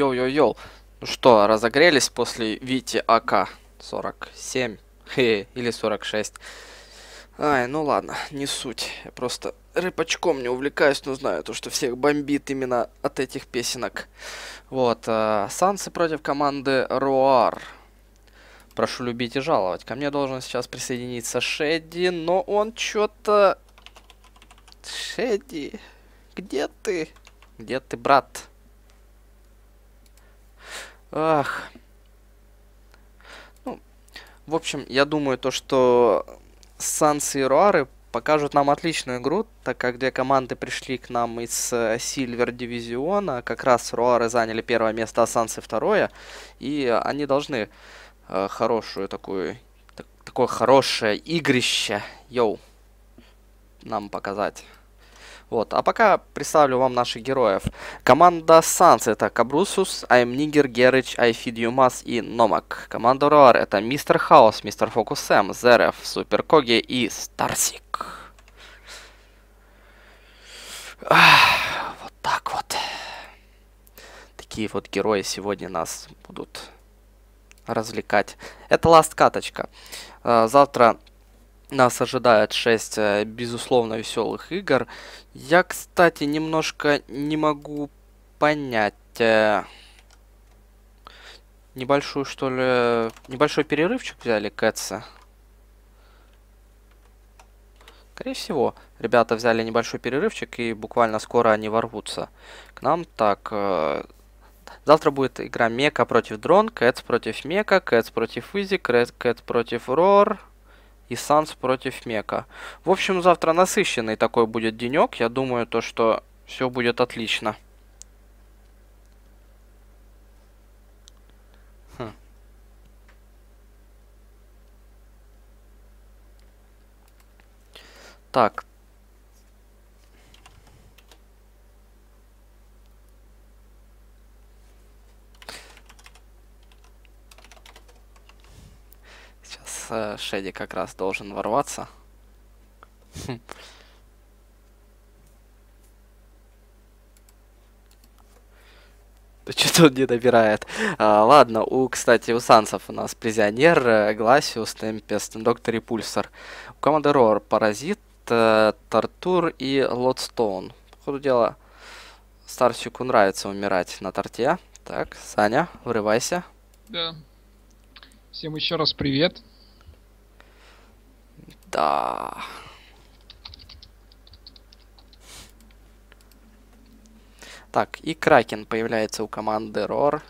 Йоу-йоу-йоу. Ну что, разогрелись после Вити АК 47? Хе, или 46. Ай, ну ладно, не суть. Я просто рыбачком не увлекаюсь, но знаю то, что всех бомбит именно от этих песенок. Вот, э, Сансы против команды Roar. Прошу любить и жаловать. Ко мне должен сейчас присоединиться Шедди, но он что-то... Шедди, где ты? Где ты, брат? Ах. Ну, в общем, я думаю то, что Сансы и Руары покажут нам отличную игру, так как две команды пришли к нам из Сильвер Дивизиона. Как раз Руары заняли первое место, а Сансы второе. И они должны э, хорошую такую, так, такое хорошее игрище, йоу, нам показать. Вот, а пока представлю вам наших героев. Команда Санс это Кабрусус, Аймнигер, Герыч, Айфидиумас и Номак. Команда Роар это Мистер Хаос, Мистер Фокус Сэм, Зерев, Супер Коги и Старсик. Вот так вот. Такие вот герои сегодня нас будут развлекать. Это ласт каточка. А, завтра нас ожидает 6, э, безусловно, веселых игр. Я, кстати, немножко не могу понять... Э, небольшую, что ли... Небольшой перерывчик взяли Кэтса. Скорее всего, ребята взяли небольшой перерывчик и буквально скоро они ворвутся к нам. Так, э, завтра будет игра Мека против Дрон, Кэтс против Мека, Кэтс против Изи, Кэтс против Рор и Санс против Мека. В общем, завтра насыщенный такой будет денек. Я думаю, то, что все будет отлично. Хм. Так, э, Шеди как раз должен ворваться. Что-то он не набирает. А, ладно, у, кстати, у Сансов у нас Призионер, э, Гласиус, Темпест, Доктор и Пульсар. У команды Рор Паразит, э, Тартур и Лотстоун. По ходу дела, Старсику нравится умирать на торте. Так, Саня, врывайся. Да. Всем еще раз привет. Да. Так, и Кракен появляется у команды Рор.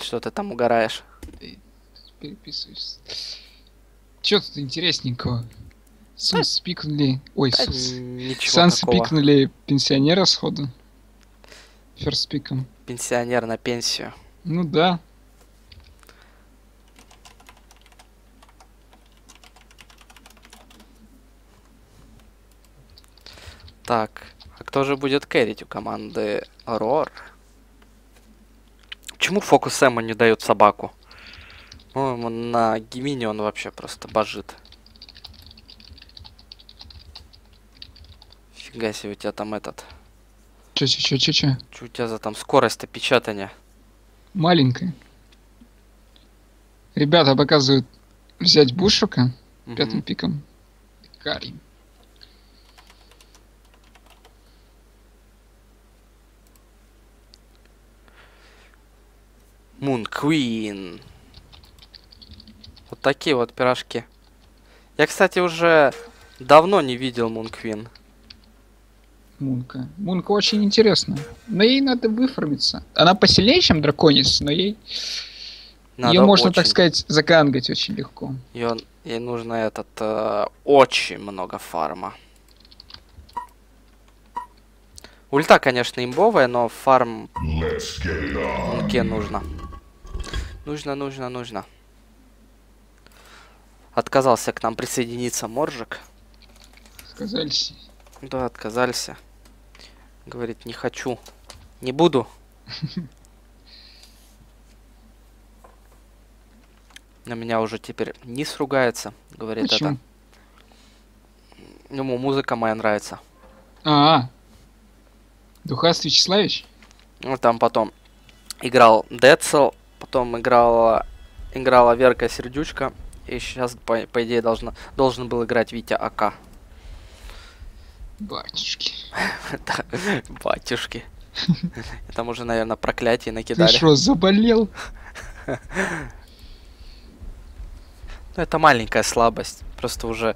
Что ты там угораешь? Переписываюсь. Чё тут интересненького? Санс пикнули... Ой, Санс... пикнули пенсионера сходу. Ферст пиком. Пенсионер на пенсию. Ну да. Так, а кто же будет кэрить у команды Рор? Почему фокус Сэма не дают собаку? По-моему, на Гимине он вообще просто божит. Фига себе, у тебя там этот... Чё, чё, чё, чё, чё? Что у тебя за там скорость печатания? Маленькая. Ребята показывают взять Бушука Мгм. пятым пиком. Карим. Мун Квин. Вот такие вот пирожки. Я, кстати, уже давно не видел Мун Квин. Мунка. Мунка очень интересная. Но ей надо выформиться. Она посильнее, чем драконец, но ей... Надо Ее можно, так очень- сказать, загангать очень легко. Её- ей нужно этот э, очень много фарма. Ульта, конечно, имбовая, но фарм Мунке нужно. Нужно, нужно, нужно. Отказался к нам присоединиться Моржик. Сказались. Да, отказался. Говорит, не хочу. Не буду. На меня уже теперь не сругается, говорит Почему? это. Ему музыка моя нравится. А, Духас Вячеславич? Ну, там потом играл Децл, потом играла, играла Верка Сердючка, и сейчас, по, по идее, должна, должен был играть Витя АК. Батюшки. Батюшки. Там уже, наверное, проклятие Ты накидали. что, заболел? Ну, это маленькая слабость. Просто уже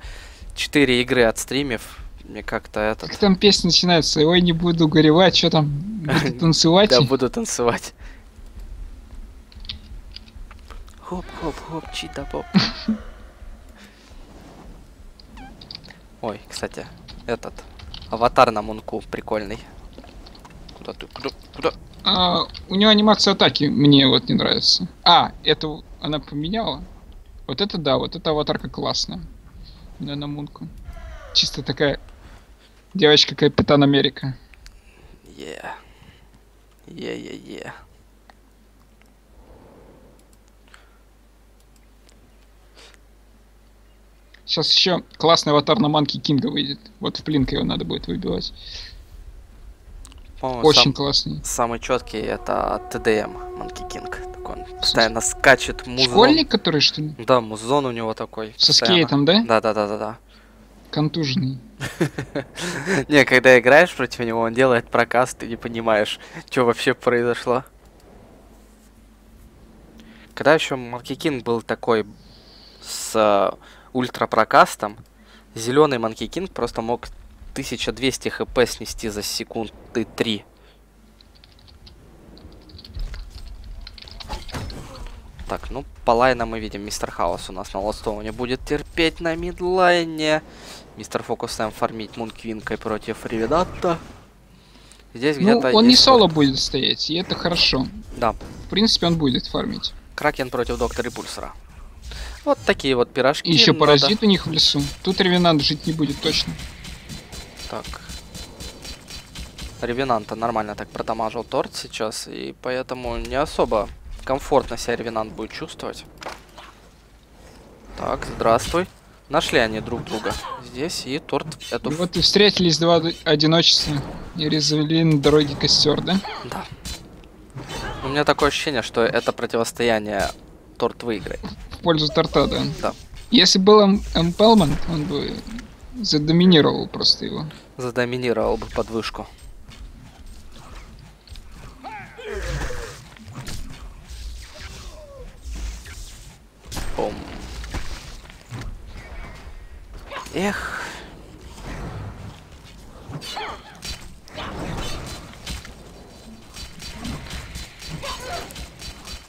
4 игры отстримив, мне как-то этот... Как там песня начинается? Ой, не буду горевать, что там? Буду танцевать? Да, буду танцевать. Хоп-хоп-хоп, чита-поп. Ой, кстати, этот аватар на Мунку прикольный. Куда ты? Куда? Куда? А, у нее анимация атаки мне вот не нравится. А, это она поменяла? Вот это да, вот эта аватарка классная. Да, на Мунку. Чисто такая девочка Капитан Америка. Е. Е-е-е. Сейчас еще классный аватар на Манки Кинга выйдет. Вот в Плинка его надо будет выбивать. Очень сам- классный. самый четкий это ТДМ, Манки Кинг. Такой он постоянно скачет музон. Школьник, который что ли? Да, музон у него такой. Со постоянно. скейтом, да? Да, да, да, да, да. Контуженный. Не, когда играешь против него, он делает проказ, ты не понимаешь, что вообще произошло. Когда еще Манки Кинг был такой с ультрапрокастом, зеленый Манки Кинг просто мог 1200 хп снести за секунды 3. Так, ну, по лайнам мы видим, Мистер Хаус у нас на лостоуне будет терпеть на мидлайне. Мистер Фокус Сэм фармить Мунквинкой против Ревидатта. Здесь Ну, где-то он не соло будет стоять, и это хорошо. Да, В принципе, он будет фармить. Кракен против Доктора Пульсера. Вот такие вот пирожки. И еще надо- паразит у них в лесу. Тут Ревенант жить не будет точно. Так. Ревенанта нормально так продамажил торт сейчас, и поэтому не особо комфортно себя Ревенант будет чувствовать. Так, здравствуй. Нашли они друг друга здесь, и торт эту... И вот и встретились два одиночества и развели на дороге костер, да? Да. У меня такое ощущение, что это противостояние торт выиграет. В пользу торта, да. Да. Если был эм- Эмпелмент, он бы задоминировал просто его. Задоминировал бы подвышку. Бум. Эх.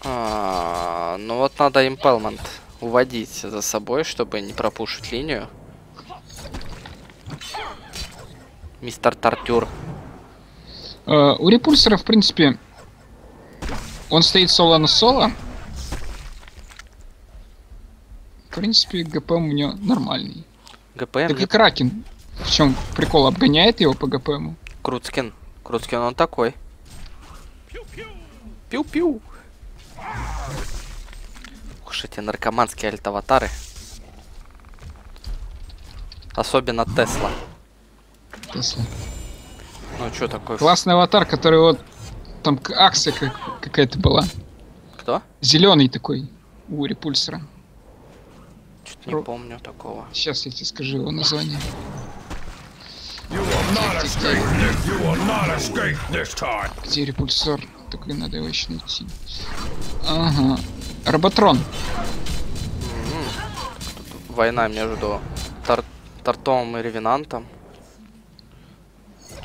А, ну вот надо импелмент уводить за собой, чтобы не пропушить линию. Мистер Тартюр. Э, у репульсера, в принципе, он стоит соло на соло. В принципе, GPM у него нормальный. GPM Так и Кракен. В чем прикол? Обгоняет его по GPM у. Круцкин. Круцкин он такой. Пиу-пиу. Уж эти наркоманские альтаватары. Особенно Тесла. Тесла. Ну что такое? Классный аватар, который вот там акция как- какая-то была. Кто? Зеленый такой у репульсера. Чуть не Ру- помню такого. Сейчас я тебе скажу его название. Где репульсор? Только надо его еще найти. Ага. Роботрон. Война между Тар- Тартом и Ревенантом.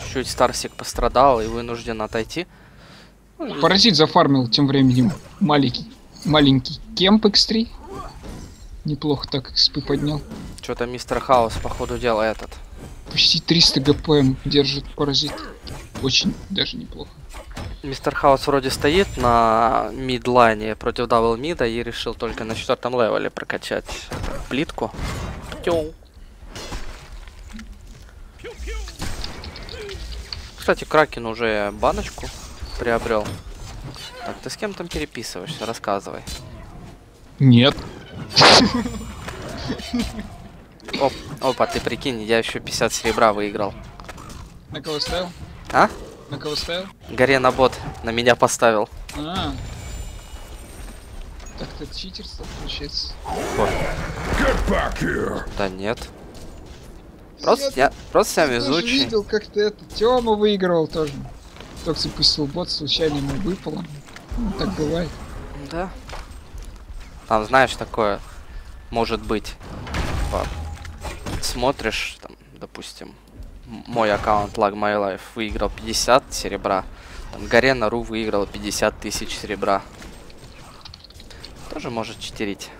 Чуть-чуть Старсик пострадал и вынужден отойти. Ну, Паразит зафармил тем временем маленький, маленький camp X3. Неплохо так экспы поднял. Что-то Мистер Хаус, по ходу дела, этот. Почти 300 GPM держит паразит. Очень даже неплохо. Мистер Хаус вроде стоит на мидлайне против double мида и решил только на четвертом левеле прокачать плитку. Тю. Кстати, Кракен уже баночку приобрел. Так, ты с кем там переписываешься? Рассказывай. Нет. Оп, опа, ты прикинь, я еще 50 серебра выиграл. На кого ставил? А? На кого ставил? Гарена бот на меня поставил. А. Так ты читерство получается. Да нет. Просто я, просто я Я тоже везучий. видел, как ты это. Тёма выигрывал тоже. Только запустил бот, случайно ему выпало. Ну, так бывает. Да. Там, знаешь, такое может быть. Вот. Смотришь, там, допустим, мой аккаунт Lag My Life выиграл 50 серебра. Там Гарена Ру выиграла 50 тысяч серебра. Тоже может читерить.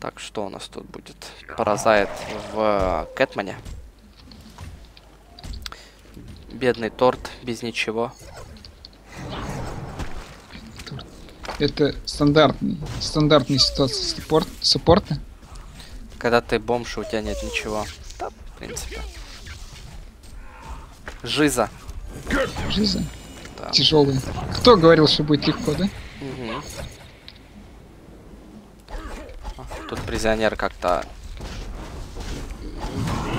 Так, что у нас тут будет? Паразайт в Кэтмане. Бедный торт без ничего. Это стандартный, стандартная ситуация саппорт, саппорта. Когда ты бомж, у тебя нет ничего. Да, в принципе. Жиза. Жиза. Да. Тяжелый. Кто говорил, что будет легко, да? А, Тут призионер как-то...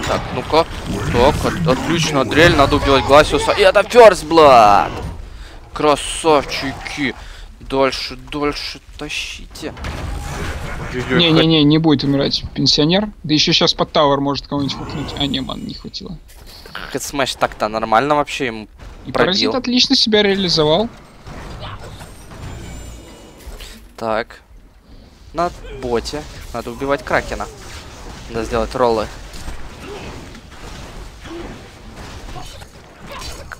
Так, ну-ка. Так, от- отлично, дрель, надо убивать Гласиуса. И это First Blood! Красавчики! Дольше, дольше тащите. Не-не-не, не будет умирать пенсионер. Да еще сейчас под Тауэр может кого-нибудь хукнуть. А, не, ман, не хватило. Смэш так-то нормально вообще ему И Пробил. Паразит отлично себя реализовал. Так. На боте. Надо убивать Кракена. Надо сделать роллы.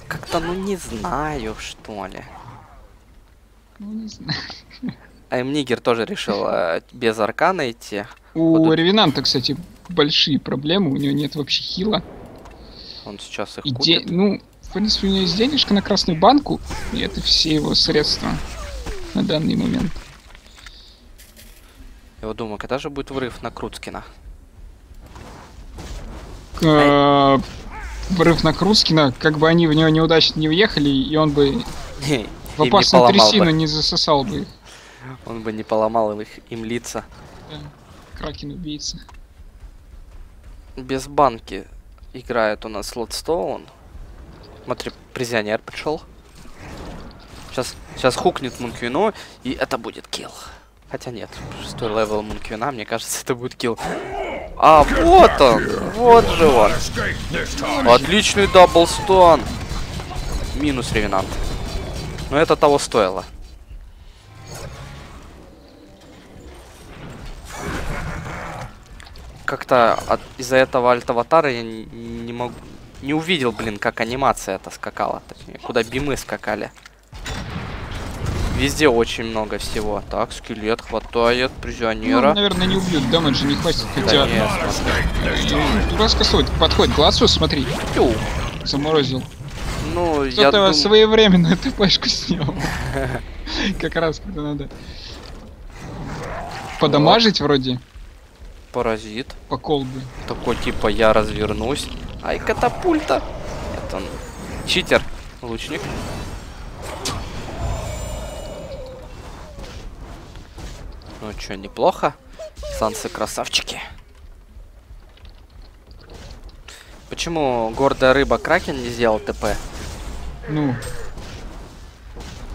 Как-то, ну не знаю, что ли. Ну, не знаю. А им Нигер тоже решил э, без аркана идти. У Вот Ревенанта, кстати, большие проблемы. У него нет вообще хила. Он сейчас их И де- купит. Ну, в принципе, у него есть денежка на красную банку. И это все его средства на данный момент. Я вот думаю, когда же будет врыв на Круцкина? Э, Врыв на Крускина, как бы они в него неудачно не въехали, и он бы в опасную трясину бы. не засосал бы их. Он бы не поломал их, им лица. Кракен убийца. Без банки играет у нас Lodestone. Смотри, Prisoner пришел. Сейчас, сейчас хукнет Мунквину, и это будет kill. Хотя нет, шестой левел Мунквина, мне кажется, это будет kill. А, вот он! Вот же он! Отличный double stun! Минус ревенант. Но это того стоило. Как-то из-за этого альт-аватара я не, не могу... Не увидел, блин, как анимация это скакала. Точнее, куда бимы скакали. Везде очень много всего. Так, скелет хватает, Ну, призионера. наверное, не убьют, дамаджа не хватит, хотя... нет, смотри. Дурацко стоит. Подходит Глацу, смотри, Тю. заморозил. Ну, я Кто-то думаю... своевременно эту пачку снял. Как раз, когда надо. Подамажить вроде Паразит. по колбе. Такой типа я развернусь. Ай, катапульта. Нет, он читер, лучник. Ну чё, неплохо. Сансы красавчики. Почему гордая рыба Кракен не сделал ТП? Ну,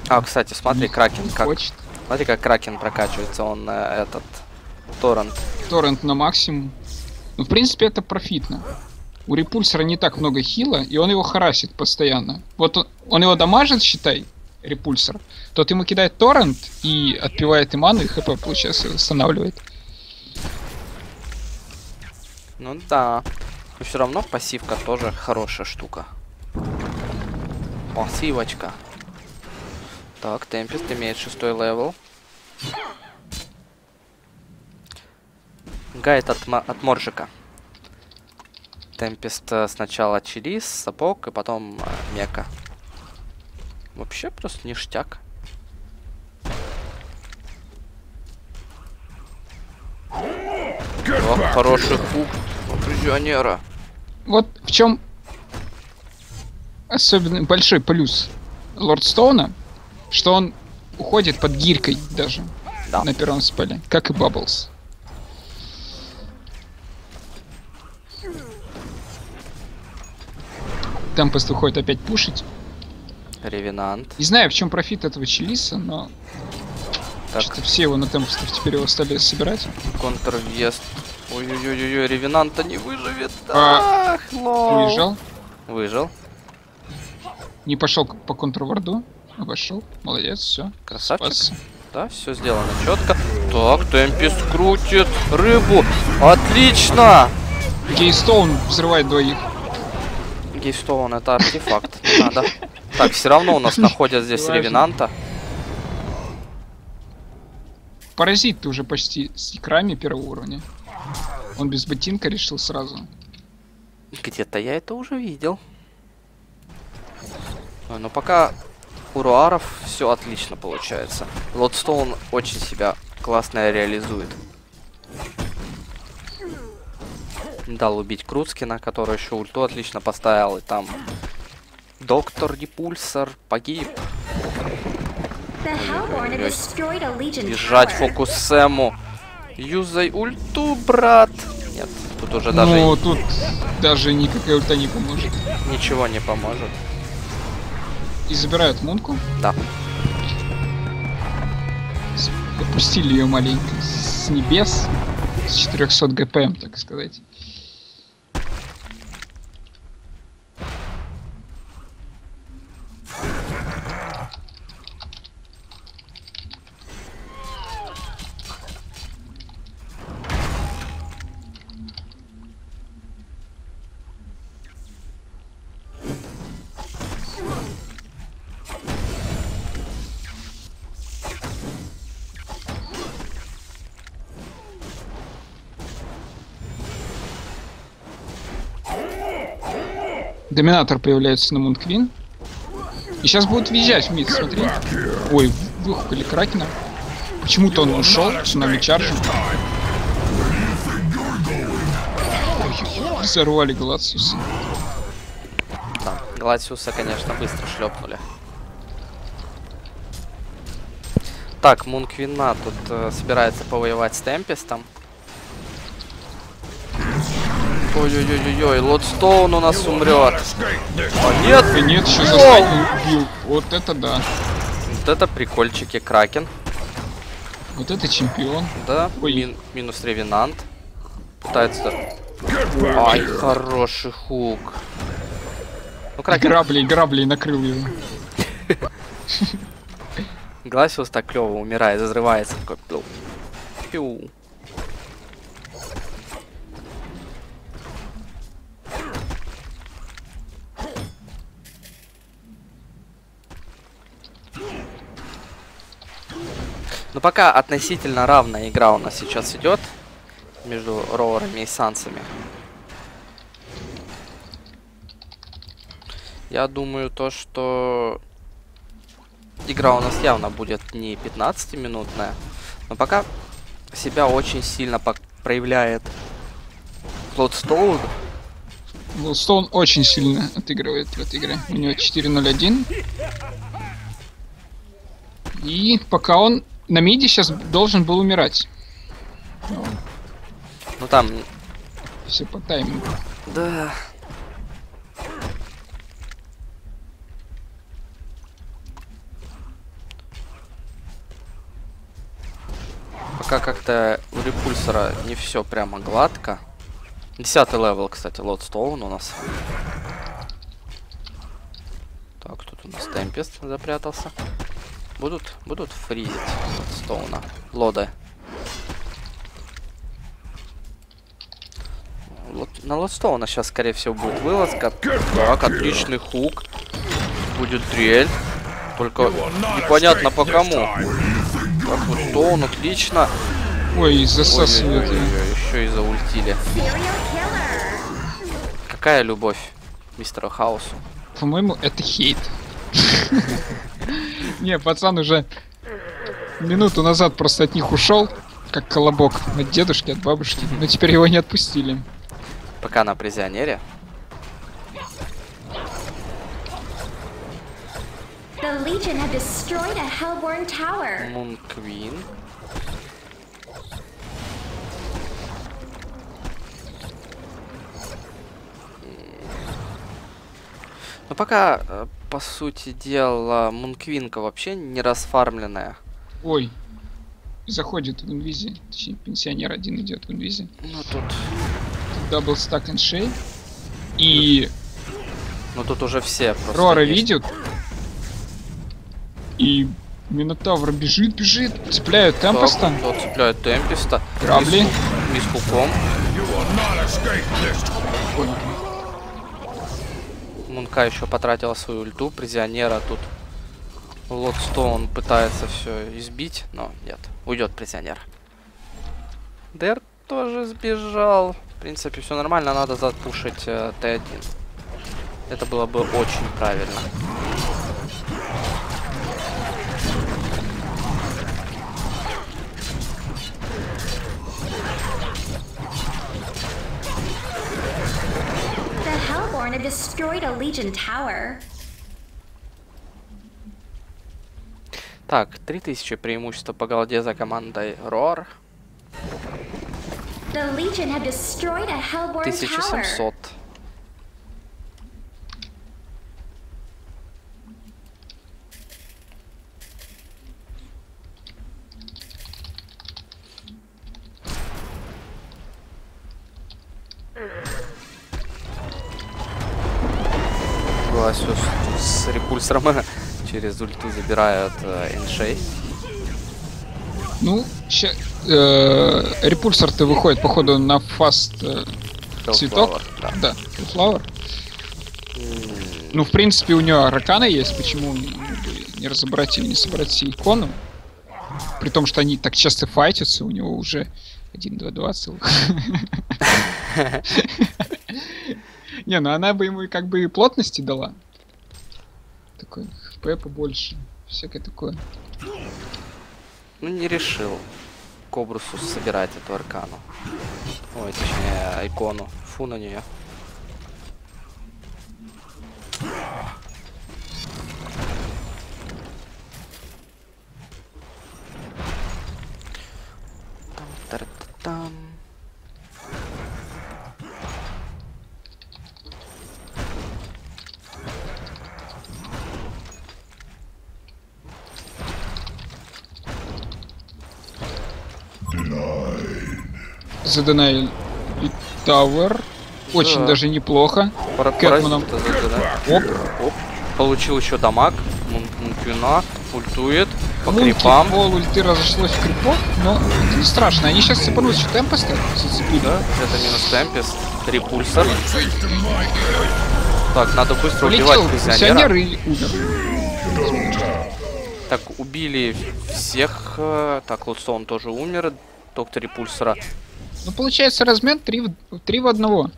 А, кстати, смотри, Кракен как. хочет. Смотри, как Кракен прокачивается. Он э, этот торрент. Торрент на максимум. Ну, в принципе, это профитно. У репульсера не так много хила, и он его харасит постоянно. Вот он, он его дамажит, считай, репульсер. Тот ему кидает торрент и отпивает и ману, и хп, получается, восстанавливает. Ну да. Но все равно пассивка тоже хорошая штука. Пассивочка. Так, Темпест имеет шестой левел. Гайд от, от Моржика. Темпест э, сначала Chalice, сапог, и потом э, Мека. Вообще просто ништяк. О, хороший хук у призионера. Вот в чем особенно большой плюс Лордстоуна, что он уходит под гирькой даже Да. на первом спеле, как и Бабблс. Темпест выходит опять пушить. Ревенант. Не знаю, в чем профит этого Челиса, но Так, что-то все его на Темпестов теперь его стали собирать. контрвест. Ой-ой-ой-ой, Ревенанта не выживет. А, Ах, лол. Уезжал, Выжил. не пошел по контрварду, обошел. Молодец, все. Красавчик. Да, все сделано четко. Так, Темпест крутит рыбу. Отлично! Гейстоун взрывает двоих. Гейстоун это артефакт. Не надо. Так, все равно у нас находят здесь Важно. Ревенанта. Паразит ты уже почти с икрами первого уровня. Он без ботинка решил сразу. Где-то я это уже видел. Ой, но пока у Руаров все отлично получается. Лотстоун очень себя классно реализует. Не Дал убить Круцкина, который еще ульту отлично поставил. И там доктор Депульсар погиб. Бежать фокус Сэму. Юзай ульту, брат. Нет, тут уже даже Ну, тут даже никакая ульта не поможет. ничего не поможет. И забирают Мунку. Да. Опустили ее маленько с небес. С 400 ГПМ, так сказать. Доминатор появляется на Мунквин. И сейчас въезжать в мид, смотри. Ой, выхукали Кракена. Почему-то он ушел, с нами чаржем. Взорвали Галациуса. Да, Гладиуса, конечно, быстро шлепнули. Так, Мунквина тут э, собирается повоевать с Темпестом. Ой-ой-ой-ой, Лотстоун у нас умрет. А нет, Да нет, за убил. Вот это да. вот это прикольчики, Кракен. Вот это чемпион. Да, Ой. мин- минус Ревенант. Пытается... Ай, хороший хук. Ну, Кракен, Граблей, граблей накрыл его. Гласиус так клево умирает, взрывается. Такой, пиу. Пиу. Ну пока относительно равная игра у нас сейчас идет между роверами и сансами. Я думаю то, что игра у нас явно будет не 15-минутная, но пока себя очень сильно проявляет Bloodstone. Стоун очень сильно отыгрывает в этой игре. У него 4-0-1. И пока он на миде сейчас должен был умирать. Ну там, Все по таймингу. да. Пока как-то у репульсора не все прямо гладко. Десятый левел, кстати, Lodestone у нас. Так, тут у нас Темпест запрятался. Будут, будут фризить Lodestone а. Лода. Лот- На Lodestone а сейчас, скорее всего, будет вылазка. Так, отличный хук. Будет дрель. Только непонятно по кому. Так, Лотстоун, отлично. Ой, засасывает. еще и заультили. Какая любовь мистеру Хаусу? По-моему, это хейт. Не, пацан уже минуту назад просто от них ушел, как колобок от дедушки, от бабушки. Но теперь его не отпустили. Пока на призионере. The Legion have destroyed a Hellborn tower. Moon Queen. Ну пока, э, по сути дела, Мунквинка вообще не расфармленная. Ой. Заходит в инвизе. Точнее, пенсионер один идет в инвизе. Ну тут, double stack ancient ей. И ну тут уже все просто Рора есть. видит. И Минотавр бежит, бежит. Цепляют темпоста. Так, кто цепляет Темпеста. Грабли. И с will Мунка еще потратила свою ульту, призионера тут. Лотстоун пытается все избить, но нет, уйдет призионер. Дэр тоже сбежал. В принципе, все нормально, надо запушить э, Т1. Это было бы очень правильно. I destroyed a Legion tower. Так, 3000 преимущества по голоде за командой Roar. 1700. сначала все с, с репульсером через ульту забирают э, Эншей. Ну, ща, э, репульсер ты выходит, походу, на фаст э, цветок. Да, да Ну, в принципе, у него раканы есть, почему не разобрать или не собрать все икону. При том, что они так часто файтятся, у него уже 1-2-2 целых. Не, ну она бы ему как бы и плотности дала. Такой, хп побольше, всякое такое. Ну, не решил Кобрусу собирать эту аркану. Ой, точнее, икону. Фу на нее. Там. Заденайл и Тауэр. Очень Да. даже неплохо. Оп. Оп. Получил еще дамаг. Мун- Мунквина. Ультует. По Мунки крипам. пол ульты разошлось в крипов, но это не страшно. Они сейчас цепанут еще темпоста зацепили. Да, это минус темпест. Репульсор. Так, надо быстро убивать пенсионер пенсионера. и умер. Так, убили всех. э, Так, Лотстоун тоже умер. Доктор Репульсора. Ну, получается, размен 3 в, 3 в одного.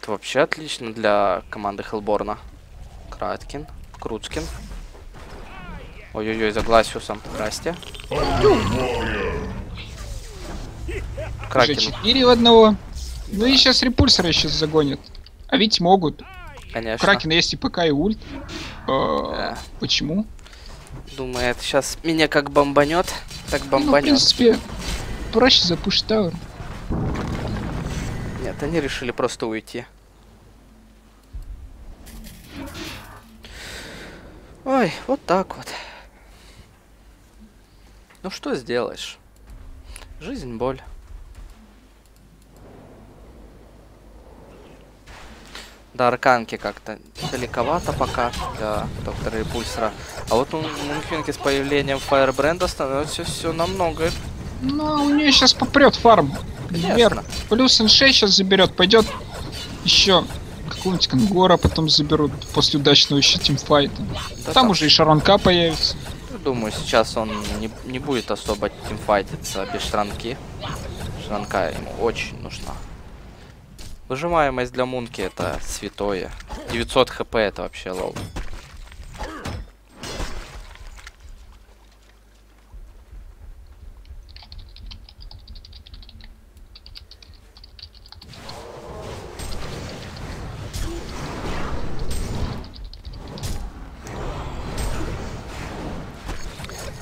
Это вообще отлично для команды Хелборна. Краткин. Круцкин. Ой-ой-ой, за Гласиусом. Здрасте. Кракен, 4 в одного. Ну и сейчас репульсора сейчас загонят. А ведь могут. Конечно. Кракена есть и ПК, и ульт. Э, Да. Почему? Думает, сейчас меня как бомбанет, так Ну, в бомбанет. принципе, проще запушить тауэр. Нет, они решили просто уйти. Ой, вот так вот. Ну что сделаешь? Жизнь боль. До арканки как-то далековато пока для доктора Репульсера. А вот у Мунхвинки с появлением Фаербренда становится все намного Ну, а у нее сейчас попрет фарм. Вверх. Конечно. Плюс N6 сейчас заберет. Пойдет еще какого-нибудь Конгора потом заберут после удачного еще тимфайта. Да Там уже и Шаронка появится. Думаю, сейчас он не, не будет особо тимфайтиться без шранки. Шранка ему очень нужна. Выжимаемость для Мунки это святое. 900 хп это вообще лол.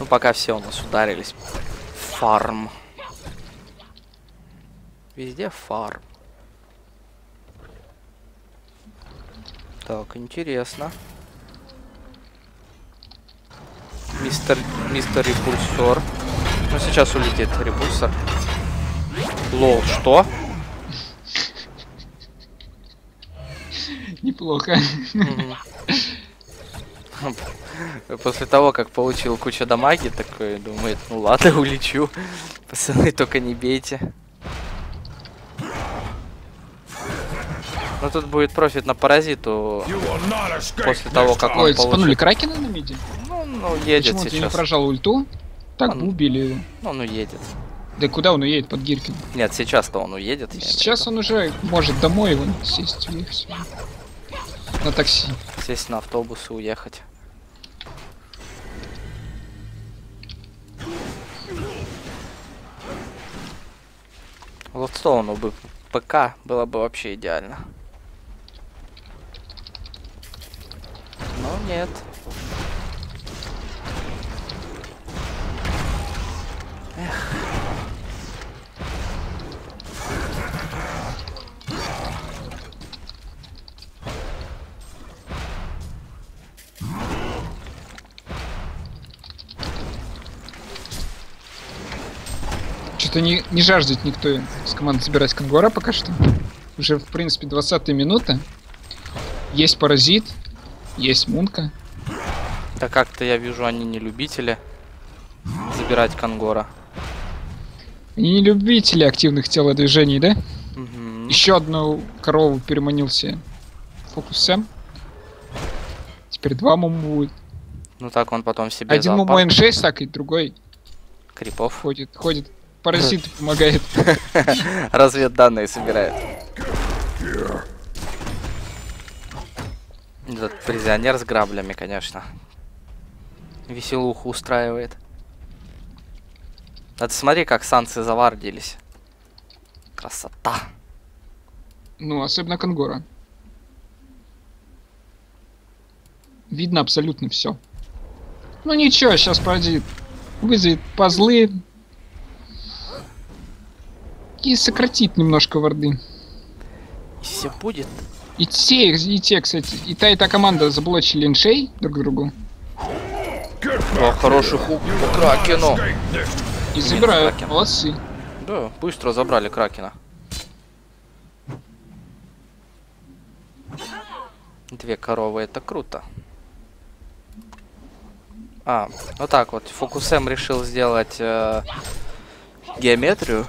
Ну пока все у нас ударились. Фарм. Везде фарм. Так, интересно. Мистер, мистер репульсор. Ну, сейчас улетит репульсор. Лол, что? Неплохо. После того, как получил кучу дамаги, такой думает, ну ладно, улечу. Пацаны, только не бейте. Ну тут будет профит на паразиту. После того, как он Ой, цепанули Кракена на миде? Ну, ну едет Почему ты не сейчас. прожал ульту? Так бы Он- убили. Ну, ну едет. Да куда он уедет под Гиркин? Нет, сейчас-то он уедет. Сейчас он уже может домой вон сесть уехать. На такси. Сесть на автобус и уехать. Лотстоуну бы ПК было бы вообще идеально. Но нет. Что-то не, не жаждет никто с команды собирать Конгора пока что. Уже, в принципе, 20 минута. Есть Паразит, есть Мунка. Да как-то я вижу, они не любители забирать Конгора. Они не любители активных телодвижений, да? Мгм. Еще одну корову переманил себе Фокус Сэм. Теперь два муму будет. Ну так он потом себе Один муму зоопарк Н6 так и другой крипов. ходит. Ходит. Паразит помогает. Разведданные собирает. Этот призионер с граблями, конечно. Веселуху устраивает. А ты смотри, как санкции завардились. Красота. Ну, особенно Конгора. Видно абсолютно все. Ну ничего, сейчас Паразит вызовет пазлы. И сократит немножко варды. Все будет. И те, и те, кстати, и та, и та команда заблочили иншей друг другу. О, хороший хук по Кракену. И забирают. Кракен. Молодцы. Да, быстро забрали Кракена. Две коровы, это круто. А, вот так вот. Фокусем решил сделать э, геометрию.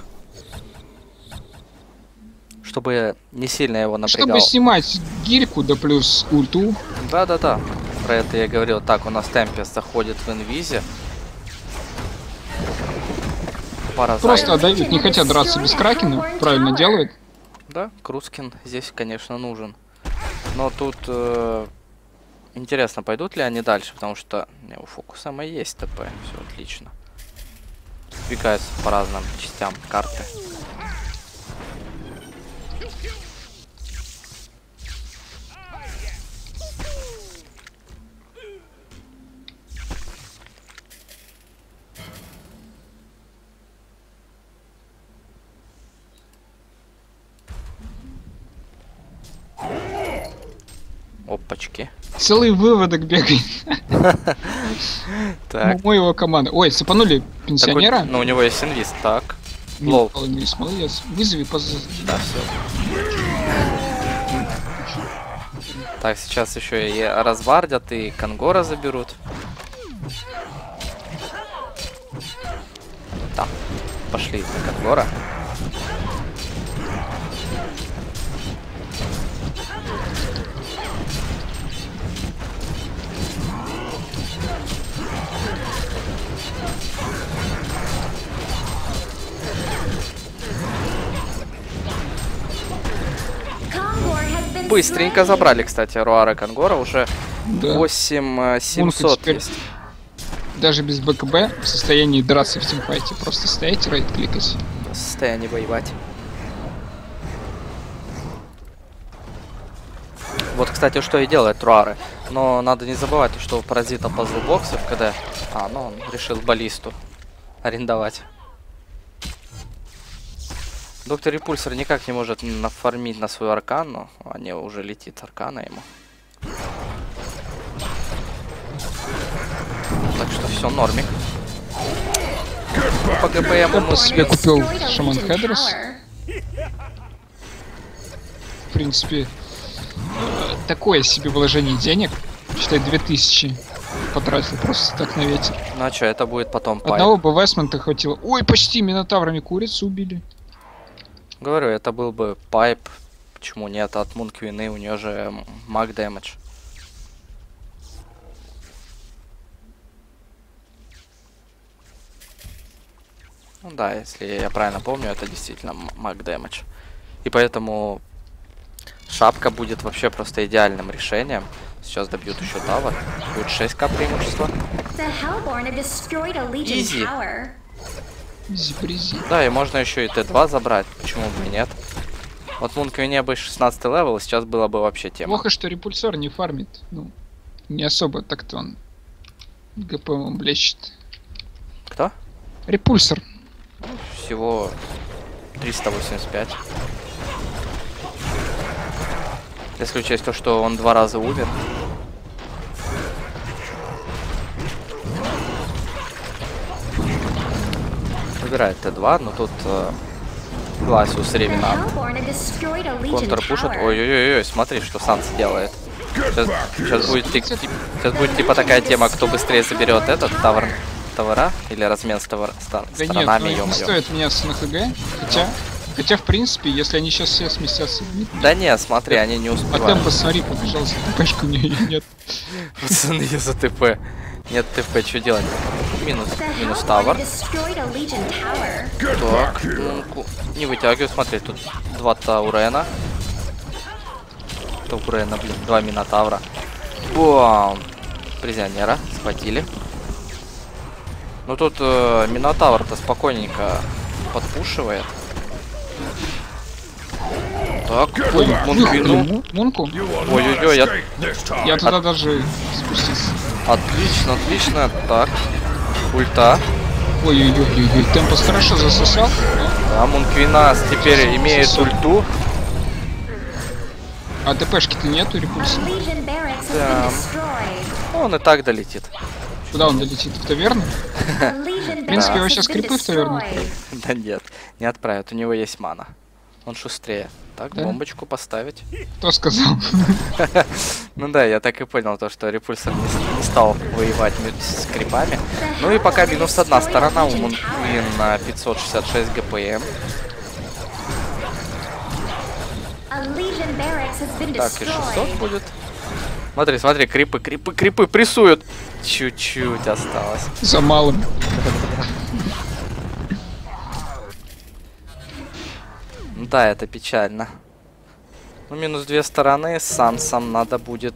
Чтобы не сильно его напрягал. Чтобы снимать гирьку, да плюс ульту. Да-да-да. Про это я говорил. Так, у нас Темпест заходит в инвизе. Пара Просто отдают, не хотят драться без Кракена. Правильно делают. Да, Крускин здесь, конечно, нужен. Но тут э, интересно, пойдут ли они дальше, потому что не, у Фокуса мы есть ТП, все отлично. Сбегаются по разным частям карты. Опачки. Целый выводок бегает. Так. Мой его команда. Ой, цепанули пенсионера. ну, у него есть инвиз, так. Лол. молодец. Вызови поз... Да, все. Так, сейчас еще и развардят, и Конгора заберут. Так, пошли на Конгора. Быстренько забрали, кстати, Руара Конгора. Уже Да. 8700 теперь- есть. Даже без БКБ в состоянии драться в тимфайте. Просто стоять и рейд кликать. Состояние воевать. Вот, кстати, что и делает Руары. Но надо не забывать, что у паразита пазл боксов, когда... А, ну он решил баллисту арендовать. Доктор Репульсер никак не может нафармить на свою аркану. А не, уже летит аркана ему. Так что все, нормик. По GPM ему... себе купил Shaman's Headdress. В принципе, такое себе вложение денег. Считай, 2000 потратил просто так на ветер. Ну а что, это будет потом pipe. Одного бы хватило. Ой, почти минотаврами курицу убили. Говорю, это был бы pipe. Почему нет? От Мунквины у нее же маг damage. Ну да, если я правильно помню, это действительно маг damage. И поэтому шапка будет вообще просто идеальным решением. Сейчас добьют еще tower. Будет 6к преимущество. The Easy-breezy. Да, и можно еще и Т2 забрать. Почему бы и нет? Вот Мунквине бы 16 level, сейчас было бы вообще тема. Плохо, что репульсор не фармит. Ну, не особо так-то он GPM блещет. Кто? Репульсор. Всего 385. Если учесть то, что он два раза умер. Выбирает Т2, но тут э, Гласиус The Ревенант. Hellborn have destroyed a Legion Контр пушит. tower. Ой-ой-ой, смотри, что Санс делает. Сейчас, сейчас будет, тип- тип- сейчас будет типа такая тема, кто быстрее заберет этот тавр, тавра или размен с тавр, ста- Да нет, сторонами, ну, не стоит меняться на ХГ. Хотя, хотя в принципе, если они сейчас все сместятся мид, Да не, смотри, они не а успевают. темпа смотри, побежал за ТПшку у нее нет. Пацаны, я за ТП. Нет ТП, что делать? Минус, минус tower. Так, ну, не вытягиваю, смотри, тут два Таурена. Таурена, блин, два Минотавра. Бам! Призионера схватили. Ну тут э, Минотавр-то спокойненько подпушивает. Так, Ой, Мунку? Will Ой-ой-ой, я-. Я туда даже спустился. Отлично, отлично. Так, ульта. Ой-ой-ой, темпос хорошо засосал. А Мунквина теперь имеет ульту. А ТПшки-то нету, has Да. been destroyed. Ну, он и так долетит. Куда он долетит? В таверну? Legion принципе, его been крипы в таверну. Да нет, не отправят, у него есть мана. Он шустрее. Так, Да? бомбочку поставить. Кто сказал? Ну да, я так и понял, то, что репульсор не, стал воевать с крипами. Ну и пока минус одна сторона, у Мунквин на 566 ГПМ. Так, и 600 destroyed. будет. Смотри, смотри, крипы, крипы, крипы прессуют. Чуть-чуть осталось. За малым. Да, это печально. Ну, минус две стороны, с Сансом надо будет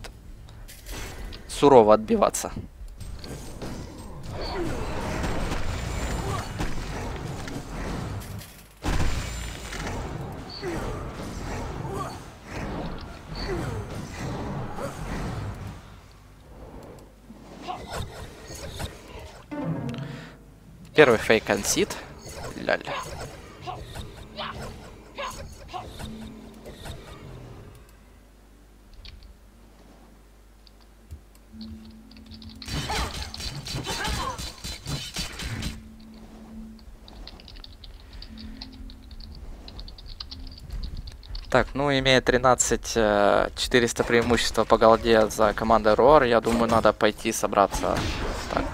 сурово отбиваться. Первый фейк ансит. Ляль. Так, ну имея 13 э, 400 преимущества по голде за командой Роар, я думаю, надо пойти собраться. Так,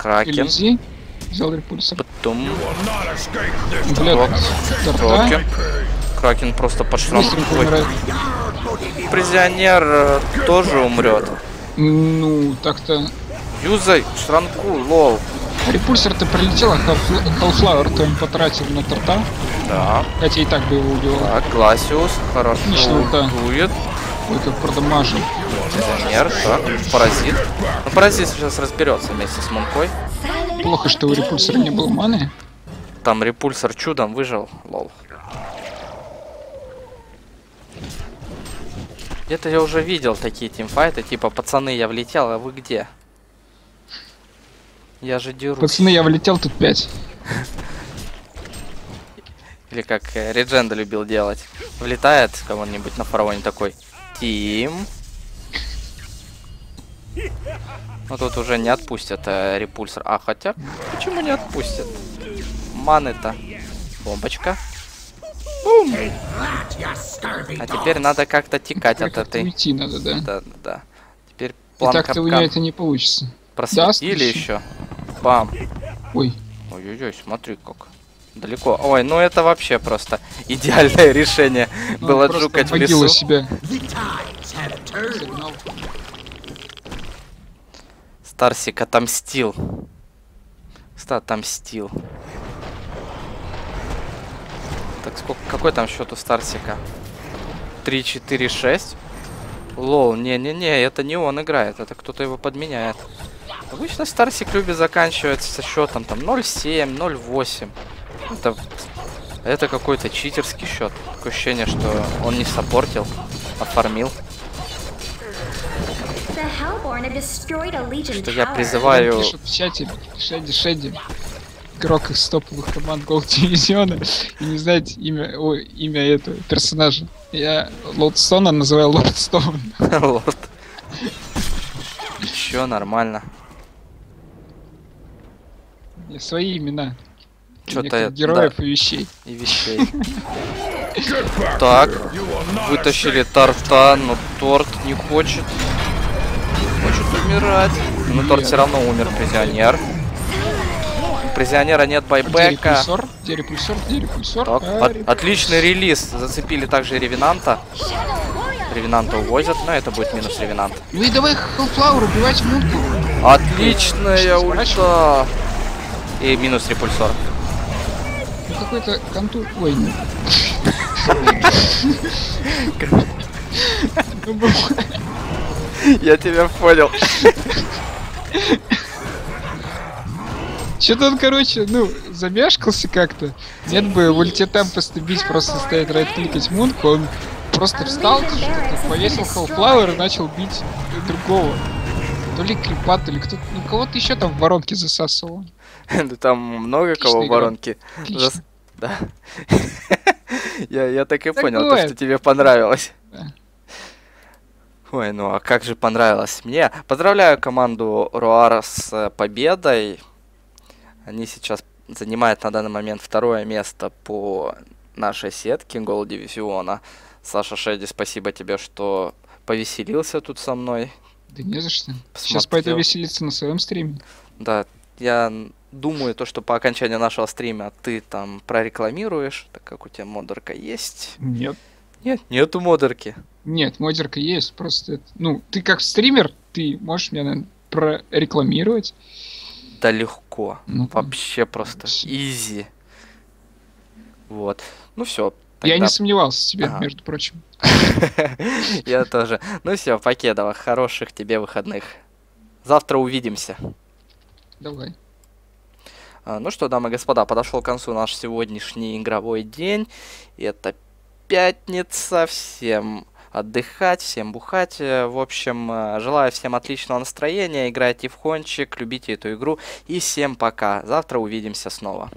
Кракен, Иллюзий. Взял репульсор. потом Блядь. Кракен. Кракен просто под шрам. Быстренько Ой, умирает. Призионер э, тоже умрет. Ну, так-то... Юзай, шранку, лол. Репульсор-то прилетел, а Half-Flower-то он потратил на торта. Да. Хотя и так бы его убивал. Так, Гласиус, хорошо Отлично, да. дует. Ой, как продамажил. Призионер, так, паразит. Ну, паразит сейчас разберется вместе с Мункой. Плохо, что у репульсора не было маны. Там репульсор чудом выжил, лол. Где-то я уже видел такие тимфайты, типа, пацаны, я влетел, а вы где? Я же дерусь. Пацаны, я влетел тут 5. Или как э, Редженда любил делать. Влетает кого-нибудь на фараоне такой. Тим. Ну тут уже не отпустят э, репульсор. А хотя, почему не отпустят? Маны-то. Бомбочка. Бум! А теперь надо как-то текать от Как-то этой. уйти надо, да. Да, да, да. Теперь И план так-то у нее это не получится. Просветили слышишь? еще. Бам. Ой, Ой-ой-ой, смотри как. Далеко. Ой, ну это вообще просто идеальное решение ну, было джукать в лесу. себя. Старсик отомстил. Ста отомстил. Так, сколько, какой там счет у Старсика? 3, 4, 6? Лол, не-не-не, это не он играет, это кто-то его подменяет. Обычно Старсик любит заканчивать со счетом там 0,7, 0,8. Это, это какой-то читерский счет. Такое ощущение, что он не destroyed a Legion Что я призываю... Пишут в чате, Шеди, Шеди. Игрок из топовых команд Голд Дивизиона. И не знаете имя, ой, имя этого персонажа. Я Лордстона называю Лордстоун. Вот. Ничего, нормально. И Свои имена. Я- героев и вещей. И вещей. Так, вытащили торта, но торт не хочет. Хочет умирать. Но торт все равно умер, призионер. Призионера нет Где байбека. репульсор? Где репульсор? Где репульсор? Так, А, от- отличный релиз. Зацепили также и Ревенанта. Ревенанта увозят, но это будет минус Ревенант. Ну и давай Hellflower убивать мунку. Отличная ульта. И минус репульсор. Ну какой-то контур... Ой, нет. Я тебя понял. Что-то он, короче, ну, замешкался как-то. Нет бы в ульте там просто бить, просто стоять райт-кликать мунку, он просто встал, что-то повесил Hellflower и начал бить другого. То ли крипа, то ли кто-то, ну кого-то еще там в воронке засасывал. Да там много кого в Отличная игра. воронке. Отлично. Зас- Да. Я, я так и понял, то, что тебе понравилось. Ой, ну а как же понравилось мне. Поздравляю команду Руара с э, победой. Они сейчас занимают на данный момент второе место по нашей сетке Гол Дивизиона. Саша Шеди, спасибо тебе, что повеселился тут со мной. Да не за что. Сейчас пойду Посмотрел. веселиться на своем стриме. Да, я думаю, то, что по окончании нашего стрима ты там прорекламируешь, так как у тебя модерка есть. Нет. Нет, нету модерки. Нет, модерка есть, просто... Ну, ты как стример, ты можешь меня, наверное, прорекламировать. Да легко. Ну, Вообще просто Всё. изи. Вот. Ну все. Я не сомневался в тебе, Ага. между прочим. Я тоже. Ну все, Покедова, хороших тебе выходных. Завтра увидимся. Давай. А, Ну что, дамы и господа, подошел к концу наш сегодняшний игровой день. Это пятница. Всем отдыхать, всем бухать. Э, В общем, э, желаю всем отличного настроения. Играйте в хончик, любите эту игру. И всем пока. Завтра увидимся снова.